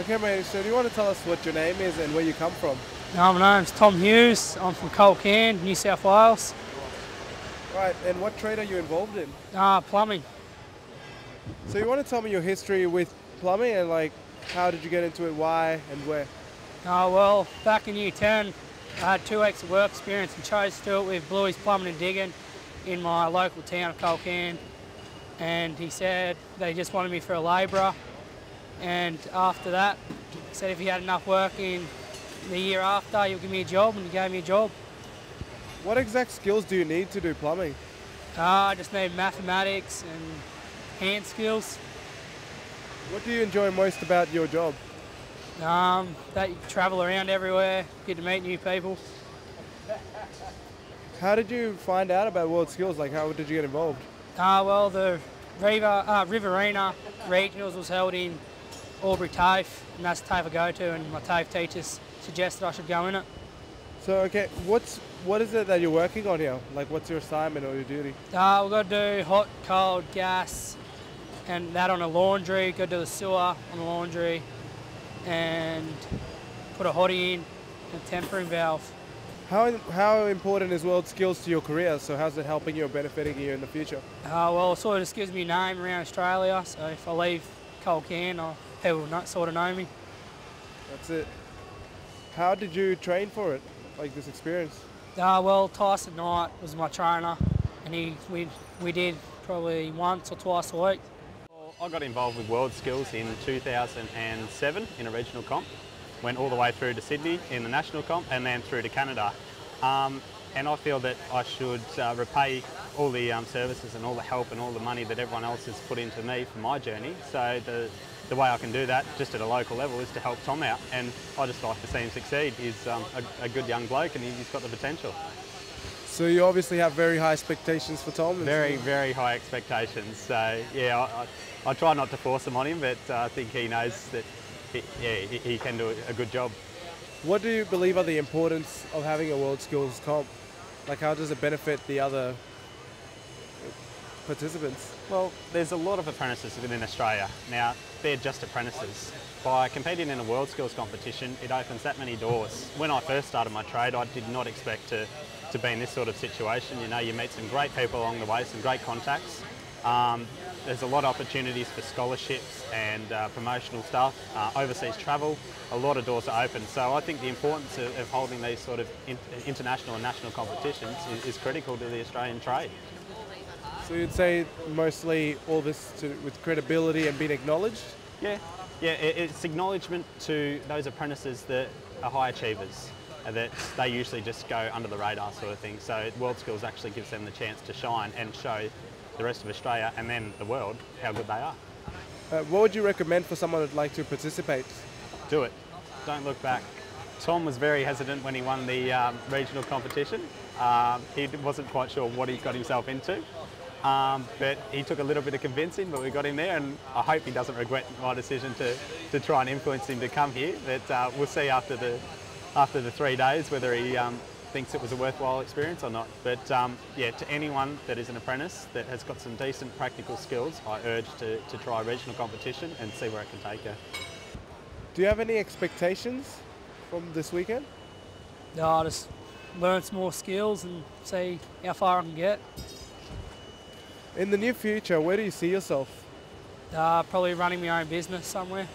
Okay, mate, so do you want to tell us what your name is and where you come from? No, my name's Tom Hughes. I'm from Culcairn, New South Wales. Right, and what trade are you involved in? Uh, plumbing. So you want to tell me your history with plumbing and like how did you get into it, why and where? Uh, well, back in year 10, I had two weeks of work experience and chose to do it with Bluey's Plumbing and Digging in my local town of Culcairn. And he said they just wanted me for a labourer. And after that, said if he had enough work in the year after, he'll give me a job, and he gave me a job. What exact skills do you need to do plumbing? Uh, I just need mathematics and hand skills. What do you enjoy most about your job? Um, that you travel around everywhere, get to meet new people. How did you find out about World Skills? Like, how did you get involved? Uh, well, the River, uh, Riverina Regionals was held in Albury TAFE, and that's the TAFE I go to, and my TAFE teachers suggested I should go in it. So, okay, what's what is it that you're working on here? Like, what's your assignment or your duty? Uh, we've got to do hot, cold, gas, and that on a laundry. Got to do the sewer on the laundry, and put a hottie in, a tempering valve. How, how important is World Skills to your career? So, how's it helping you or benefiting you in the future? Uh, well, it sort of just gives me a name around Australia, so if I leave Culcairn, I'll, people will sort of know me. That's it. How did you train for it? Like this experience? Uh, well, Tyson Knight was my trainer, and he we, we did probably once or twice a week. Well, I got involved with World Skills in 2007 in a regional comp. Went all the way through to Sydney in the national comp and then through to Canada. Um, and I feel that I should uh, repay all the um, services and all the help and all the money that everyone else has put into me for my journey. So the, the way I can do that just at a local level is to help Tom out and I just like to see him succeed. He's um, a, a, good young bloke and he's got the potential. So you obviously have very high expectations for Tom? Very, very high expectations. So yeah, I, I, I try not to force them on him but uh, I think he knows that he, yeah, he, he can do a good job. What do you believe are the importance of having a World Skills comp? Like how does it benefit the other participants? Well, there's a lot of apprentices within Australia. Now, they're just apprentices. By competing in a World Skills competition, it opens that many doors. When I first started my trade, I did not expect to, to be in this sort of situation. You know, you meet some great people along the way, some great contacts. Um, there's a lot of opportunities for scholarships and uh, promotional stuff, uh, overseas travel, a lot of doors are open. So I think the importance of, of holding these sort of in, international and national competitions is, is critical to the Australian trade. So you'd say mostly all this to, with credibility and being acknowledged? Yeah, yeah. it's acknowledgement to those apprentices that are high achievers, that they usually just go under the radar sort of thing. So World Skills actually gives them the chance to shine and show the rest of Australia and then the world how good they are. Uh, what would you recommend for someone who'd like to participate? Do it. Don't look back. Tom was very hesitant when he won the um, regional competition. Um, he wasn't quite sure what he got himself into. Um, but he took a little bit of convincing, but we got him there, and I hope he doesn't regret my decision to, to try and influence him to come here. But uh, we'll see after the after the three days whether he um, thinks it was a worthwhile experience or not. But um, yeah, to anyone that is an apprentice that has got some decent practical skills, I urge to, to try regional competition and see where it can take you. Do you have any expectations from this weekend? No, I just learn some more skills and see how far I can get. In the near future, where do you see yourself? Uh, probably running my own business somewhere.